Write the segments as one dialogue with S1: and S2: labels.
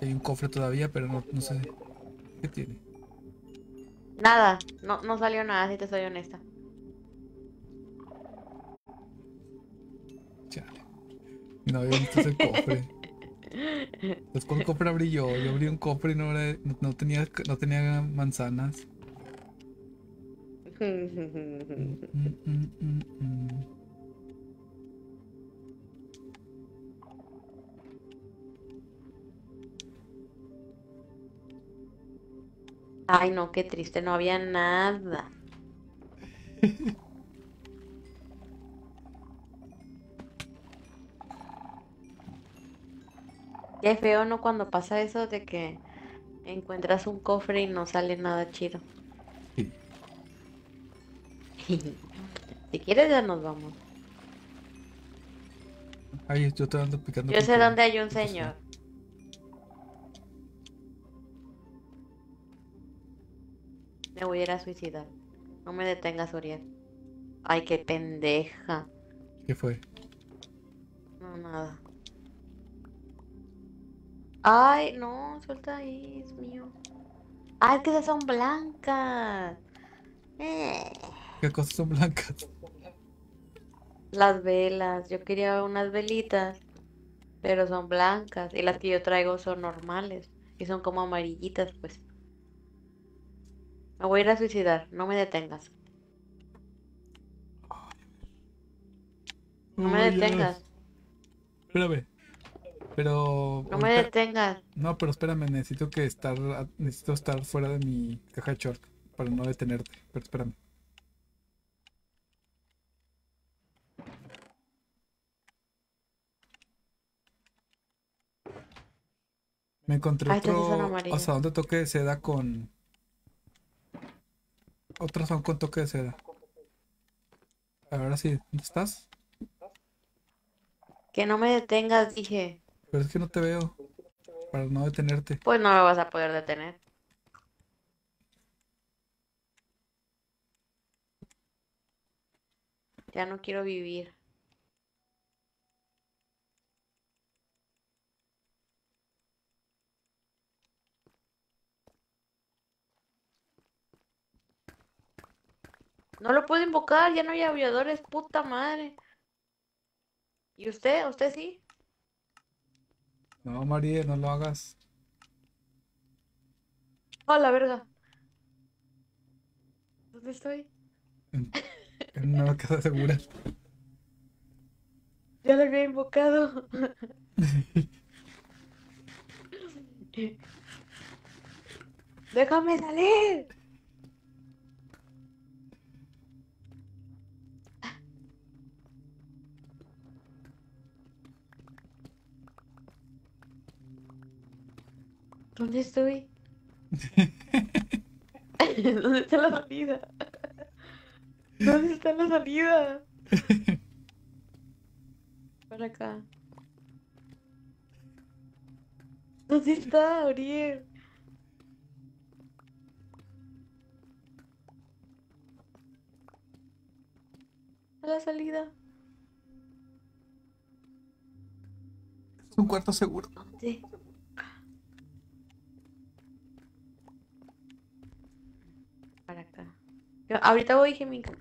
S1: Hay un cofre todavía, pero no, no sé. ¿Qué tiene?
S2: Nada, no, no salió nada, si te soy honesta.
S1: Chale. No había visto ese cofre. Pues ¿cuál cofre abrí yo? Yo abrí un cofre y no, era- no- tenía, no tenía manzanas. Mm, mm, mm,
S2: Ay, no, qué triste, no había nada. Qué feo, ¿no? Cuando pasa eso de que encuentras un cofre y no sale nada chido.
S1: Sí.
S2: Si quieres ya nos vamos.
S1: Ay, yo te ando picando.
S2: Yo sé dónde hay un señor. Me voy a ir a suicidar. No me detengas, Uriel. Ay, qué pendeja.
S1: ¿Qué fue?
S2: No, nada. Ay, no, suelta ahí, es mío. Ay, que esas son blancas. Eh,
S1: ¿Qué cosas son blancas?
S2: Las velas, yo quería unas velitas, pero son blancas. Y las que yo traigo son normales. Y son como amarillitas, pues. Me voy a ir a suicidar, no me detengas. No me detengas,
S1: Espérame. Pero.
S2: no me detengas.
S1: No, pero espérame, necesito que estar. Necesito estar fuera de mi caja de short para no detenerte. Pero espérame. Me encontré
S2: Ay,
S1: otro
S2: amarillas.
S1: asadón de toque seda con. Otro asadón con toque de seda. Ahora sí, ¿dónde estás?
S2: Que no me detengas, dije.
S1: Pero es que no te veo. Para no detenerte.
S2: Pues no me vas a poder detener. Ya no quiero vivir. No lo puedo invocar, ya no hay aulladores, puta madre. ¿Y usted? ¿Usted sí?
S1: No, María, no lo hagas.
S2: ¡Oh, la verga! ¿Dónde estoy?
S1: En, en una casa segura.
S2: Ya lo había invocado. ¡Déjame salir! ¿Dónde estoy? ¿Dónde está la salida? ¿Dónde está la salida? Para acá. ¿Dónde está, Uriel? A la salida.
S1: Es un cuarto seguro.
S2: ¿Dónde? Para acá. Yo- ahorita voy, Gemika.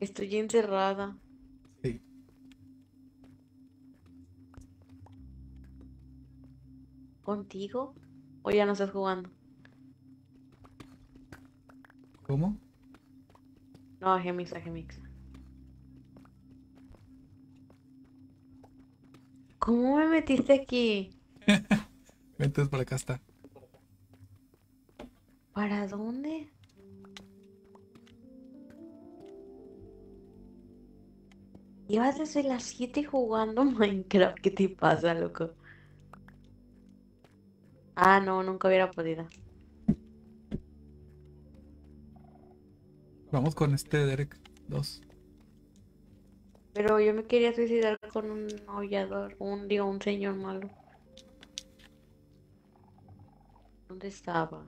S2: Estoy encerrada.
S1: Sí.
S2: ¿Contigo? ¿O ya no estás jugando?
S1: ¿Cómo?
S2: No, a Gemix, a Gemix. ¿Cómo me metiste aquí?
S1: Entonces por acá está.
S2: ¿Para dónde? Llevas desde las 7 jugando Minecraft. ¿Qué te pasa, loco? Ah, no, nunca hubiera podido.
S1: Vamos con este Derek 2.
S2: Pero yo me quería suicidar con un aullador, un, digo, un señor malo. ¿Dónde estaba?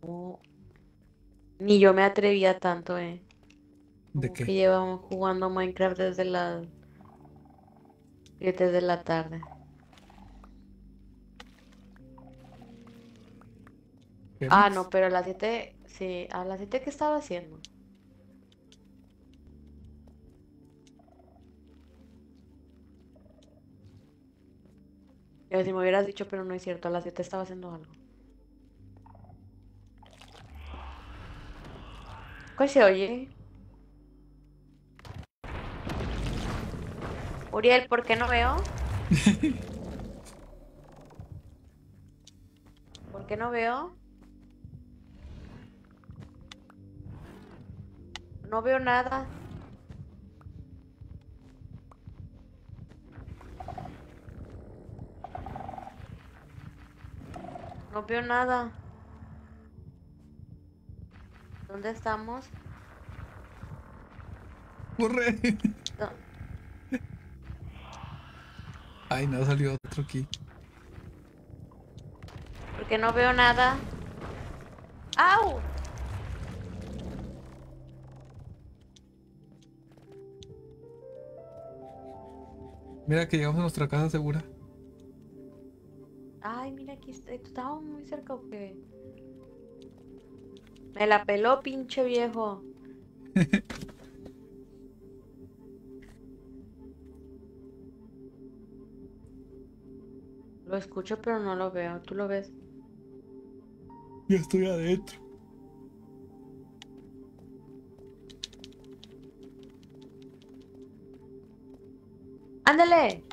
S2: Oh. Ni yo me atrevía tanto, eh.
S1: ¿De qué?
S2: que llevamos jugando Minecraft desde las 7 de la tarde.
S1: ¿Qué
S2: Ah, no, pero a las 7, sí, a las 7 ¿qué estaba haciendo? Ya si me hubieras dicho, pero no es cierto, a las 7 estaba haciendo algo. ¿Qué se oye? Uriel, ¿por qué no veo? ¿Por qué no veo? No veo nada. No veo nada. ¿Dónde estamos?
S1: ¡Corre!
S2: No.
S1: Ay, no, salió otro aquí.
S2: Porque no veo nada. ¡Au!
S1: Mira que llegamos a nuestra casa segura.
S2: Ay, mira, aquí está. Estaba muy cerca, ¿o qué? Me la peló, pinche viejo. Lo escucho, pero no lo veo. ¿Tú lo ves?
S1: Ya estoy adentro.
S2: ¡Ándale!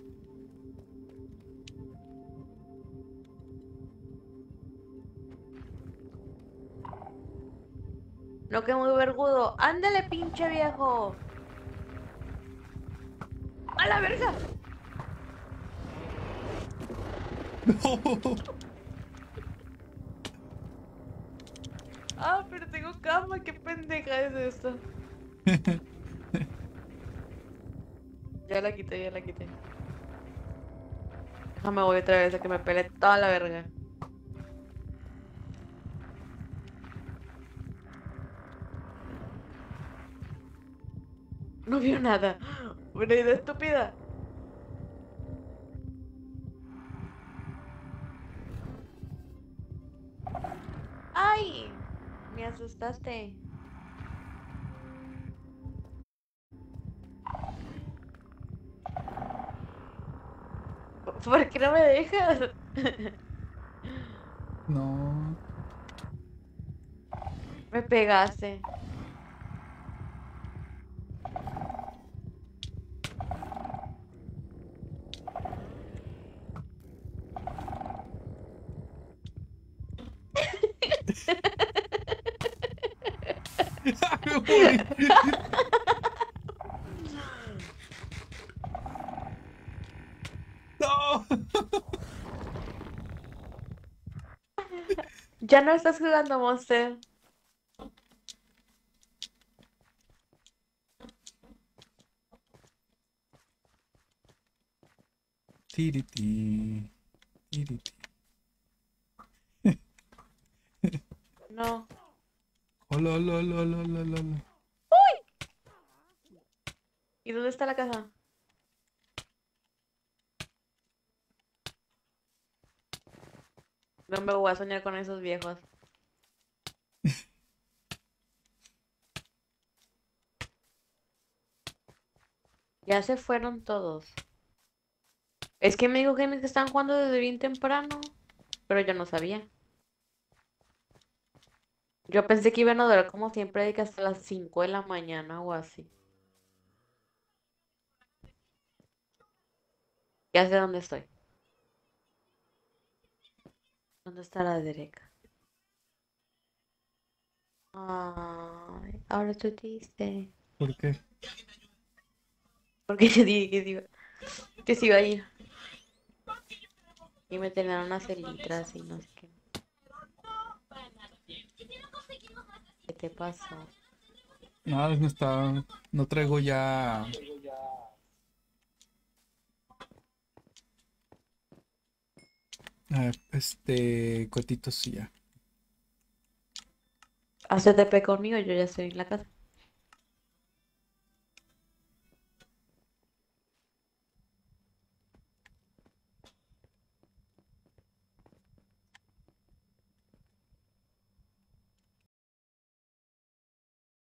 S2: No, que muy vergudo. ¡Ándale, pinche viejo! ¡A la verga!
S1: No.
S2: Ah, pero tengo cama. ¿Qué pendeja es esto? Ya la quité, ya la quité. Déjame voy otra vez a que me pele toda la verga. No vio nada. Una idea estúpida. ¡Ay! Me asustaste. ¿Por qué no me dejas?
S1: No.
S2: Me pegaste. Ya no estás jugando Monster.
S1: Tiriti.
S2: No.
S1: Hola, hola, hola, hola, hola, hola, hola.
S2: ¿Y dónde está la casa? No me voy a soñar con esos viejos. Ya se fueron todos. Es que me dijo que están jugando desde bien temprano, pero yo no sabía. Yo pensé que iban a durar como siempre, de que hasta las 5 de la mañana o así. Ya sé dónde estoy. ¿Dónde está la derecha? Ay, ahora estoy triste.
S1: ¿Por qué?
S2: Porque yo dije que se iba, que se iba a ir. Y me tenían unas elitras y no sé qué. ¿Qué pasó?
S1: Nada, no está. No traigo ya. Este. Cotitos y ya.
S2: Hazte TP conmigo, yo ya estoy en la casa.